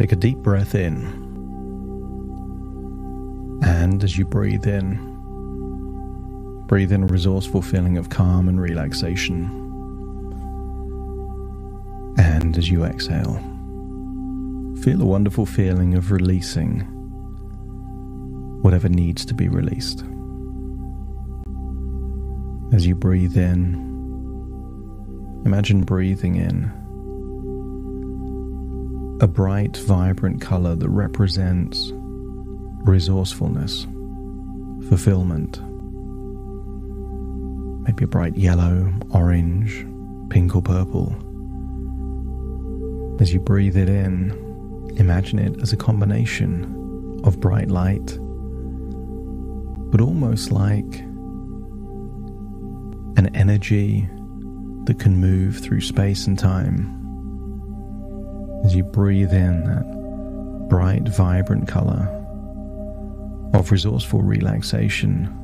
Take a deep breath in. And as you breathe in, breathe in a resourceful feeling of calm and relaxation. And as you exhale, feel a wonderful feeling of releasing whatever needs to be released. As you breathe in, imagine breathing in a bright, vibrant color that represents resourcefulness, fulfillment. Maybe a bright yellow, orange, pink, or purple. As you breathe it in, imagine it as a combination of bright light, but almost like an energy that can move through space and time as you breathe in that bright, vibrant color of resourceful relaxation.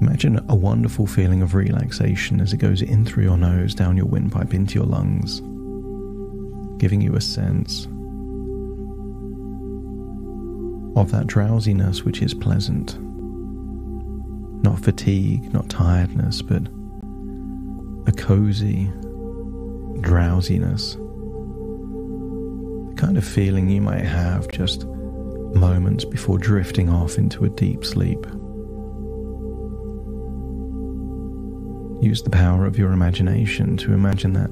Imagine a wonderful feeling of relaxation as it goes in through your nose, down your windpipe, into your lungs, giving you a sense of that drowsiness which is pleasant. Not fatigue, not tiredness, but a cozy, drowsiness. Feeling you might have just moments before drifting off into a deep sleep. Use the power of your imagination to imagine that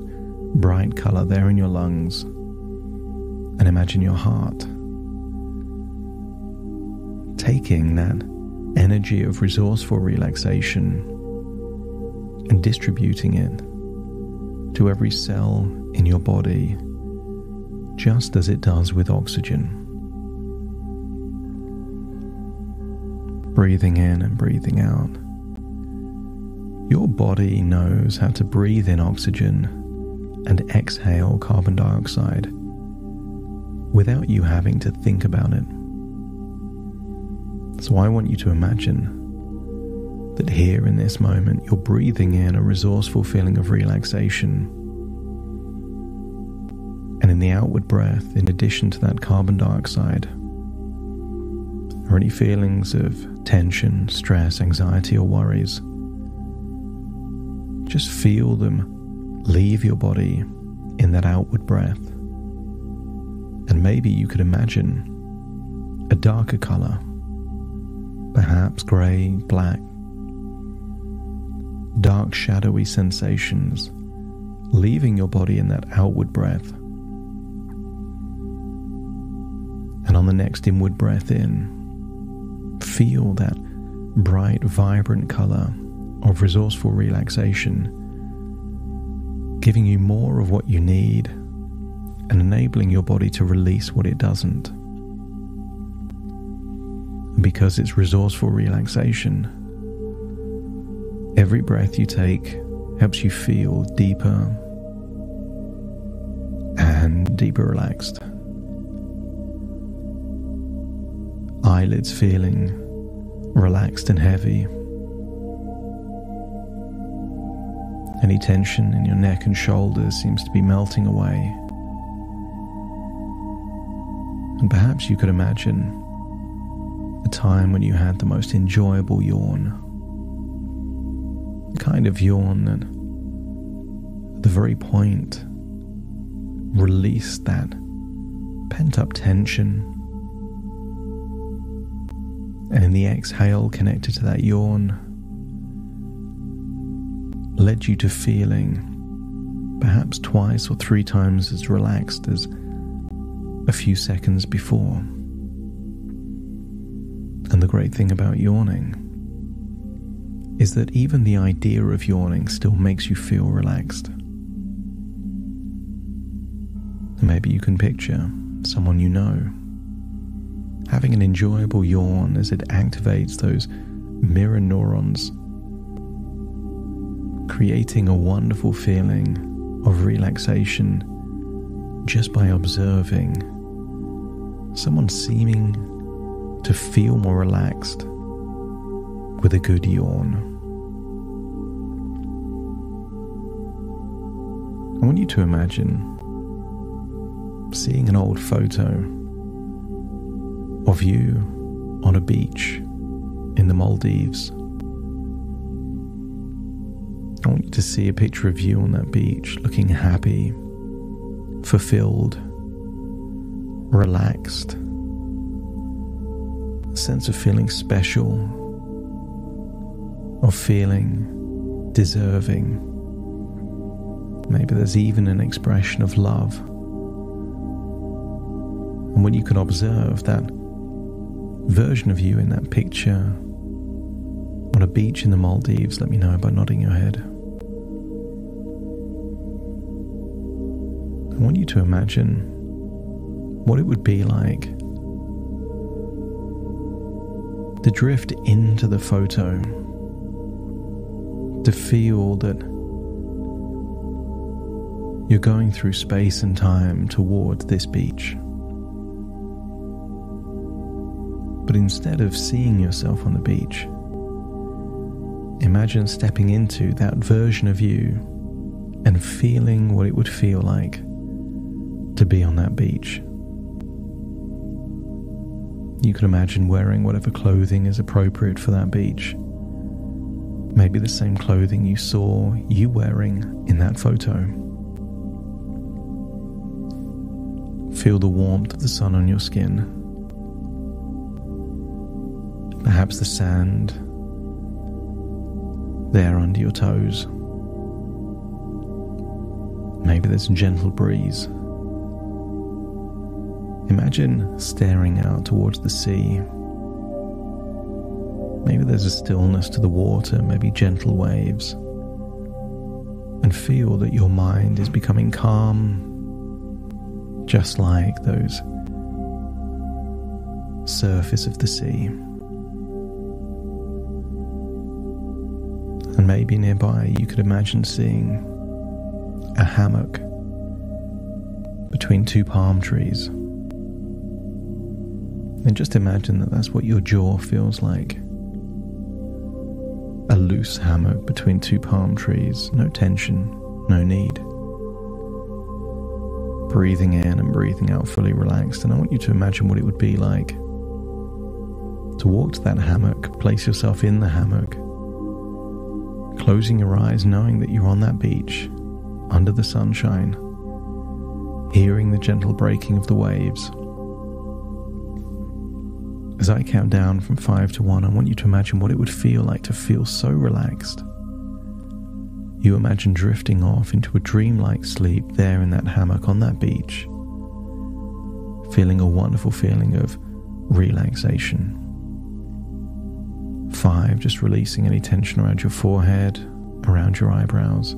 bright color there in your lungs and imagine your heart taking that energy of resourceful relaxation and distributing it to every cell in your body, just as it does with oxygen. Breathing in and breathing out. Your body knows how to breathe in oxygen and exhale carbon dioxide without you having to think about it. So I want you to imagine that here in this moment you're breathing in a resourceful feeling of relaxation. And in the outward breath, in addition to that carbon dioxide, are any feelings of tension, stress, anxiety, or worries. Just feel them leave your body in that outward breath. And maybe you could imagine a darker color, perhaps grey, black, dark, shadowy sensations leaving your body in that outward breath. On the next inward breath in, feel that bright, vibrant color of resourceful relaxation, giving you more of what you need and enabling your body to release what it doesn't. because it's resourceful relaxation, Every breath you take helps you feel deeper and deeper relaxed. Eyelids feeling relaxed and heavy. Any tension in your neck and shoulders seems to be melting away. And perhaps you could imagine a time when you had the most enjoyable yawn. The kind of yawn and at the very point release that pent up tension. And the exhale connected to that yawn, led you to feeling perhaps twice or three times as relaxed as a few seconds before. And the great thing about yawning is that even the idea of yawning still makes you feel relaxed. Maybe you can picture someone you know having an enjoyable yawn as it activates those mirror neurons, creating a wonderful feeling of relaxation just by observing someone seeming to feel more relaxed with a good yawn. I want you to imagine seeing an old photo of you on a beach in the Maldives. I want you to see a picture of you on that beach looking happy, fulfilled, relaxed, a sense of feeling special, of feeling deserving. Maybe there's even an expression of love. And when you can observe that version of you in that picture on a beach in the Maldives, let me know by nodding your head. I want you to imagine what it would be like to drift into the photo, to feel that you're going through space and time towards this beach. But instead of seeing yourself on the beach, imagine stepping into that version of you and feeling what it would feel like to be on that beach. You could imagine wearing whatever clothing is appropriate for that beach. Maybe the same clothing you saw you wearing in that photo. Feel the warmth of the sun on your skin Perhaps the sand there under your toes. Maybe there's a gentle breeze. Imagine staring out towards the sea. Maybe there's a stillness to the water, maybe gentle waves. And feel that your mind is becoming calm, just like those surface of the sea. Maybe nearby you could imagine seeing a hammock between two palm trees. And just imagine that that's what your jaw feels like. A loose hammock between two palm trees, no tension, no need. Breathing in and breathing out fully relaxed, and I want you to imagine what it would be like to walk to that hammock, place yourself in the hammock, closing your eyes, knowing that you're on that beach, under the sunshine, hearing the gentle breaking of the waves. As I count down from five to one, I want you to imagine what it would feel like to feel so relaxed. You imagine drifting off into a dreamlike sleep there in that hammock on that beach, feeling a wonderful feeling of relaxation. Five, just releasing any tension around your forehead, around your eyebrows.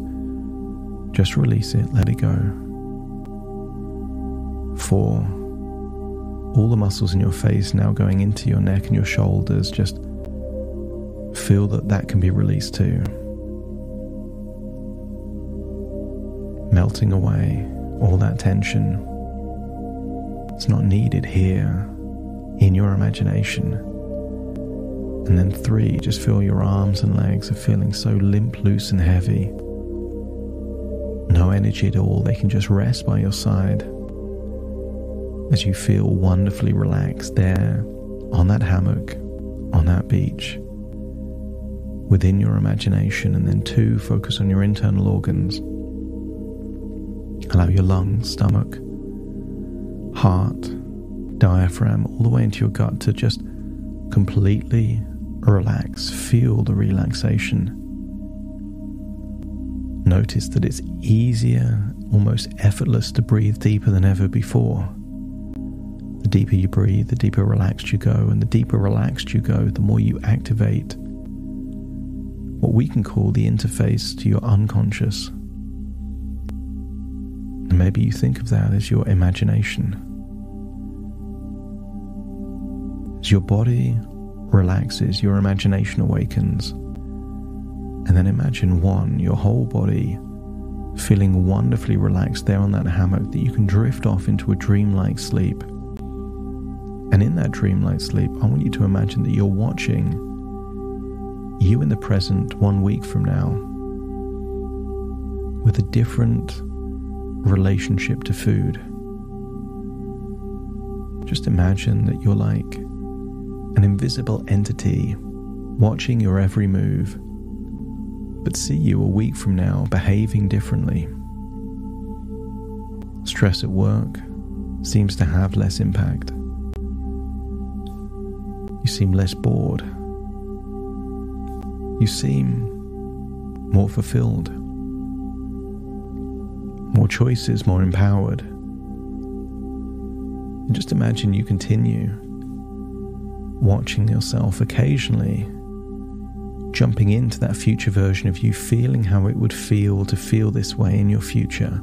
Just release it, let it go. Four, all the muscles in your face now going into your neck and your shoulders, just feel that that can be released too. Melting away all that tension. It's not needed here in your imagination. And then three, just feel your arms and legs are feeling so limp, loose, and heavy. No energy at all, they can just rest by your side as you feel wonderfully relaxed there on that hammock, on that beach, within your imagination. And then two, focus on your internal organs. Allow your lungs, stomach, heart, diaphragm, all the way into your gut to just completely relax, feel the relaxation. Notice that it's easier, almost effortless to breathe deeper than ever before. The deeper you breathe, the deeper relaxed you go, and the deeper relaxed you go, the more you activate what we can call the interface to your unconscious. And maybe you think of that as your imagination. As your body relaxes, your imagination awakens. And then imagine one, your whole body feeling wonderfully relaxed there on that hammock that you can drift off into a dreamlike sleep. And in that dreamlike sleep, I want you to imagine that you're watching you in the present one week from now with a different relationship to food. Just imagine that you're like an invisible entity watching your every move, but see you a week from now behaving differently. Stress at work seems to have less impact. You seem less bored. You seem more fulfilled, more choices, more empowered. And just imagine you continue watching yourself occasionally jumping into that future version of you, feeling how it would feel to feel this way in your future.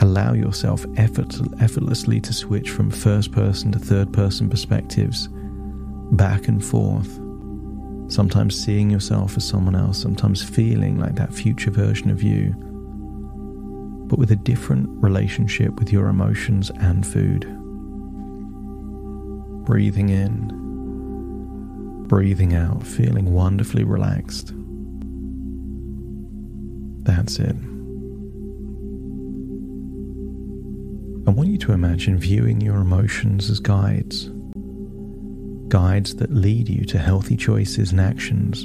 Allow yourself effort, effortlessly to switch from first person to third person perspectives, back and forth. Sometimes seeing yourself as someone else, sometimes feeling like that future version of you, but with a different relationship with your emotions and food. Breathing in breathing out, feeling wonderfully relaxed. That's it. I want you to imagine viewing your emotions as guides, guides that lead you to healthy choices and actions,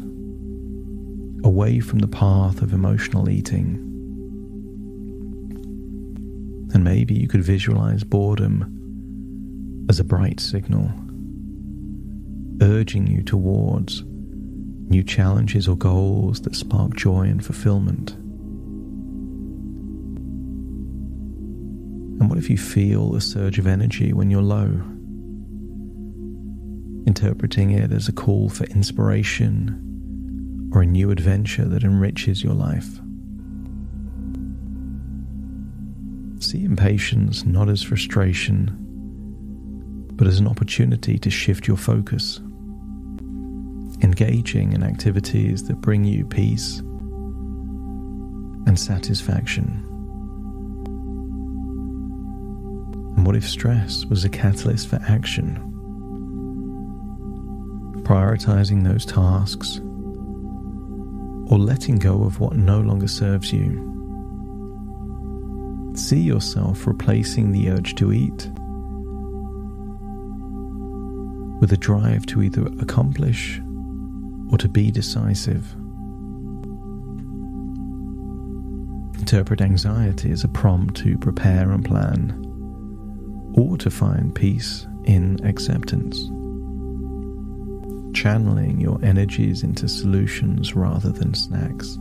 away from the path of emotional eating. And maybe you could visualize boredom as a bright signal urging you towards new challenges or goals that spark joy and fulfillment. And what if you feel a surge of energy when you're low? Interpreting it as a call for inspiration or a new adventure that enriches your life. See impatience not as frustration, but as an opportunity to shift your focus engaging in activities that bring you peace and satisfaction. And what if stress was a catalyst for action? Prioritizing those tasks or letting go of what no longer serves you. See yourself replacing the urge to eat with a drive to either accomplish or to be decisive. Interpret anxiety as a prompt to prepare and plan, or to find peace in acceptance. Channeling your energies into solutions rather than snacks.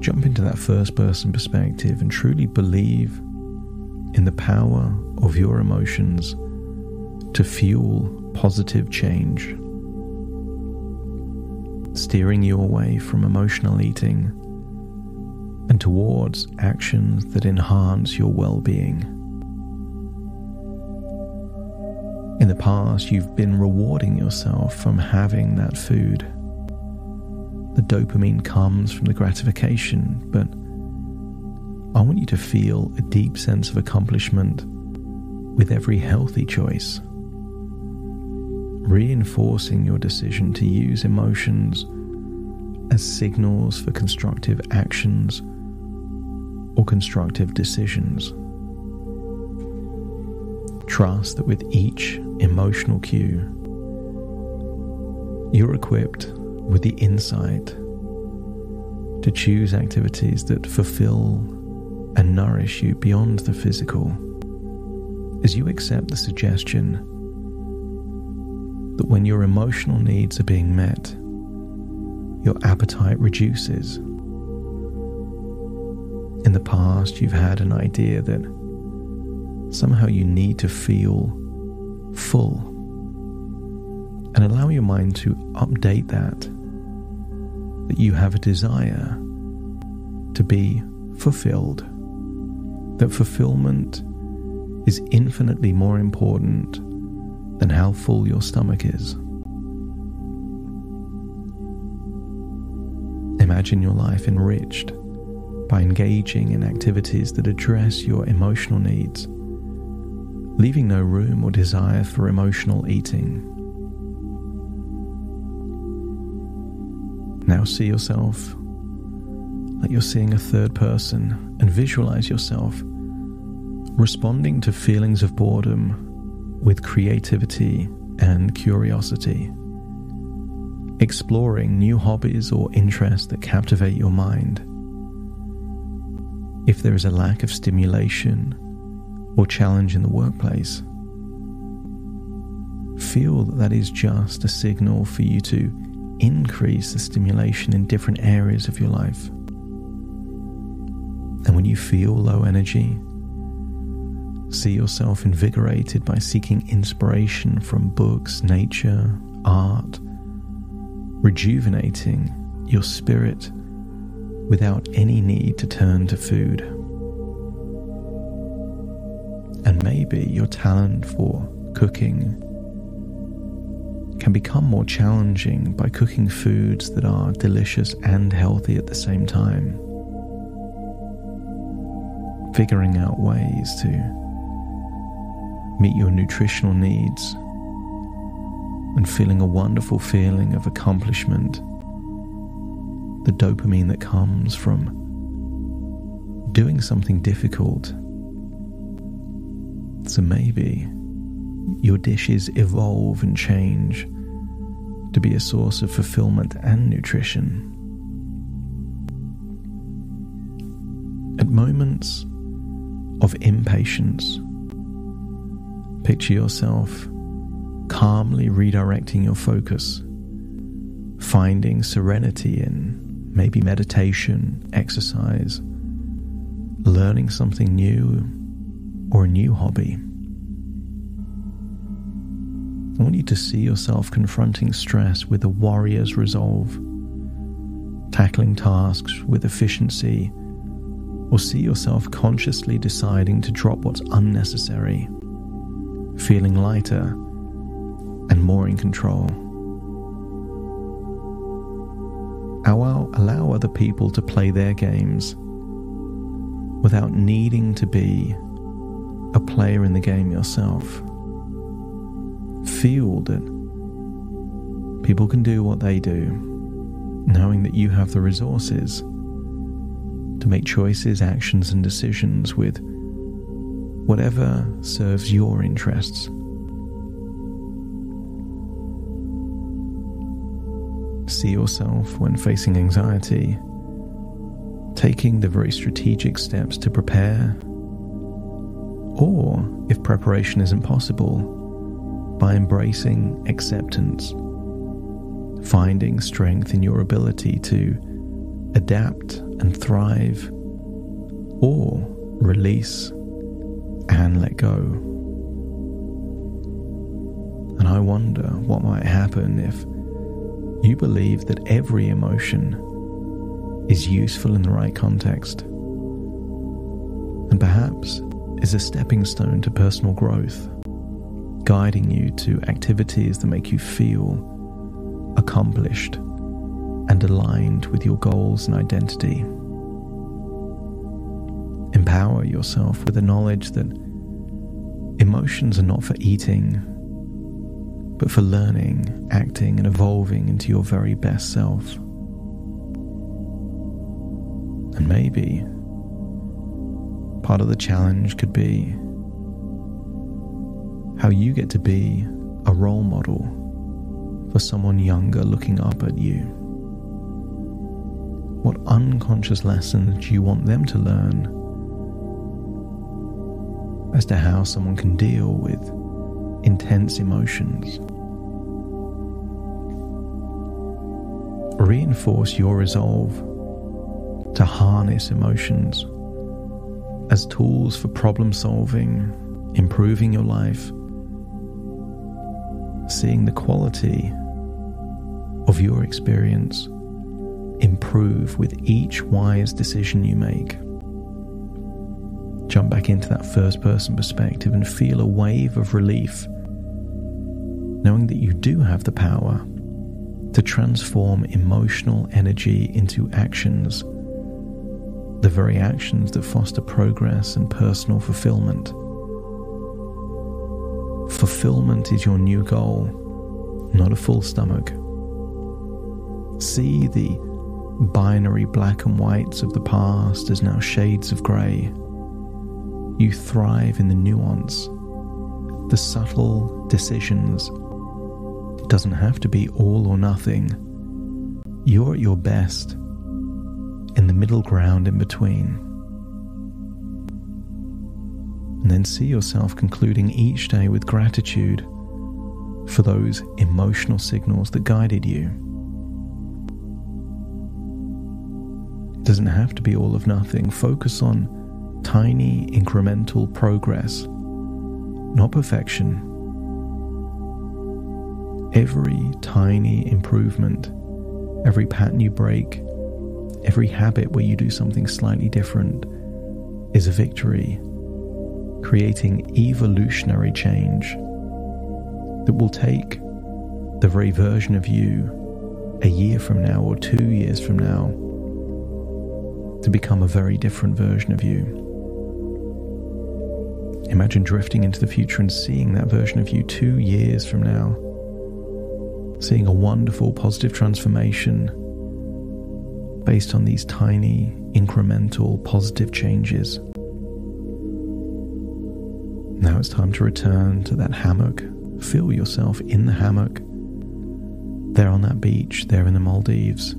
Jump into that first person perspective and truly believe in the power of your emotions to fuel positive change, steering you away from emotional eating and towards actions that enhance your well being. In the past, you've been rewarding yourself from having that food. The dopamine comes from the gratification, but I want you to feel a deep sense of accomplishment with every healthy choice reinforcing your decision to use emotions as signals for constructive actions or constructive decisions. Trust that with each emotional cue, you're equipped with the insight to choose activities that fulfill and nourish you beyond the physical. As you accept the suggestion that when your emotional needs are being met, your appetite reduces. In the past, you've had an idea that somehow you need to feel full. And allow your mind to update that, that you have a desire to be fulfilled, that fulfillment is infinitely more important than how full your stomach is. Imagine your life enriched by engaging in activities that address your emotional needs, leaving no room or desire for emotional eating. Now see yourself like you're seeing a third person and visualize yourself responding to feelings of boredom with creativity and curiosity, exploring new hobbies or interests that captivate your mind. If there is a lack of stimulation or challenge in the workplace, feel that that is just a signal for you to increase the stimulation in different areas of your life. And when you feel low energy, see yourself invigorated by seeking inspiration from books, nature, art, rejuvenating your spirit without any need to turn to food. And maybe your talent for cooking can become more challenging by cooking foods that are delicious and healthy at the same time. Figuring out ways to meet your nutritional needs and feeling a wonderful feeling of accomplishment, the dopamine that comes from doing something difficult. So maybe your dishes evolve and change to be a source of fulfillment and nutrition. At moments of impatience, picture yourself calmly redirecting your focus, finding serenity in maybe meditation, exercise, learning something new, or a new hobby. I want you to see yourself confronting stress with a warrior's resolve, tackling tasks with efficiency, or see yourself consciously deciding to drop what's unnecessary, feeling lighter and more in control. Allow, allow other people to play their games without needing to be a player in the game yourself feel that people can do what they do, knowing that you have the resources to make choices, actions, and decisions with whatever serves your interests. See yourself when facing anxiety, taking the very strategic steps to prepare, or if preparation isn't possible, by embracing acceptance, finding strength in your ability to adapt and thrive, or release and let go. And I wonder what might happen if you believe that every emotion is useful in the right context, and perhaps is a stepping stone to personal growth guiding you to activities that make you feel accomplished and aligned with your goals and identity. Empower yourself with the knowledge that emotions are not for eating, but for learning, acting, and evolving into your very best self. And maybe part of the challenge could be how you get to be a role model for someone younger looking up at you. What unconscious lessons do you want them to learn as to how someone can deal with intense emotions? Reinforce your resolve to harness emotions as tools for problem solving, improving your life, seeing the quality of your experience improve with each wise decision you make. Jump back into that first person perspective and feel a wave of relief, knowing that you do have the power to transform emotional energy into actions, the very actions that foster progress and personal fulfillment. Fulfillment is your new goal, not a full stomach. See the binary black and whites of the past as now shades of grey. You thrive in the nuance, the subtle decisions. It doesn't have to be all or nothing. You're at your best in the middle ground in between. And then see yourself concluding each day with gratitude for those emotional signals that guided you. Doesn't have to be all of nothing. Focus on tiny incremental progress, not perfection. Every tiny improvement, every pattern you break, every habit where you do something slightly different is a victory, creating evolutionary change that will take the very version of you a year from now or two years from now to become a very different version of you. Imagine drifting into the future and seeing that version of you two years from now. Seeing a wonderful positive transformation based on these tiny, incremental, positive changes. Now it's time to return to that hammock. Feel yourself in the hammock. There on that beach, there in the Maldives.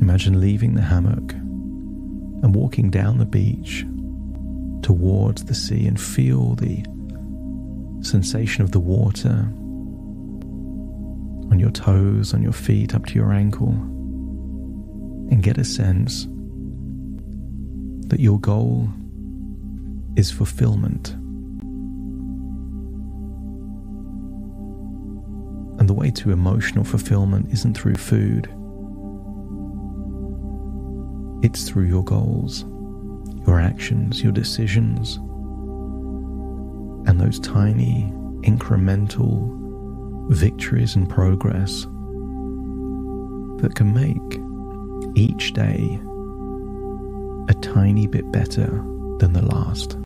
Imagine leaving the hammock and walking down the beach towards the sea and feel the sensation of the water on your toes, on your feet, up to your ankle, and get a sense that your goal is fulfillment. And the way to emotional fulfillment isn't through food, it's through your goals your actions, your decisions, and those tiny incremental victories and progress that can make each day a tiny bit better than the last.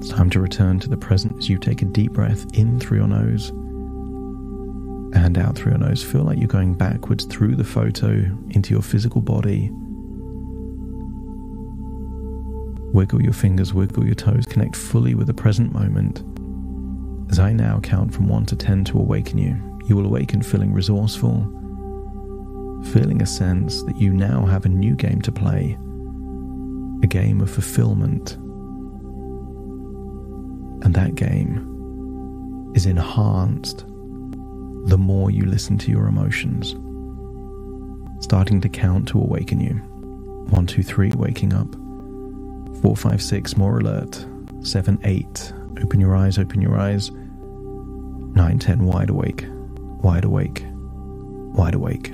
It's time to return to the present as you take a deep breath in through your nose and out through your nose. Feel like you're going backwards through the photo into your physical body Wiggle your fingers, wiggle your toes, connect fully with the present moment. As I now count from 1 to 10 to awaken you, you will awaken feeling resourceful, feeling a sense that you now have a new game to play, a game of fulfillment. And that game is enhanced the more you listen to your emotions. Starting to count to awaken you. One, two, three, waking up. 456 more alert. 7 8 open your eyes, open your eyes. 9 10 wide awake, wide awake, wide awake.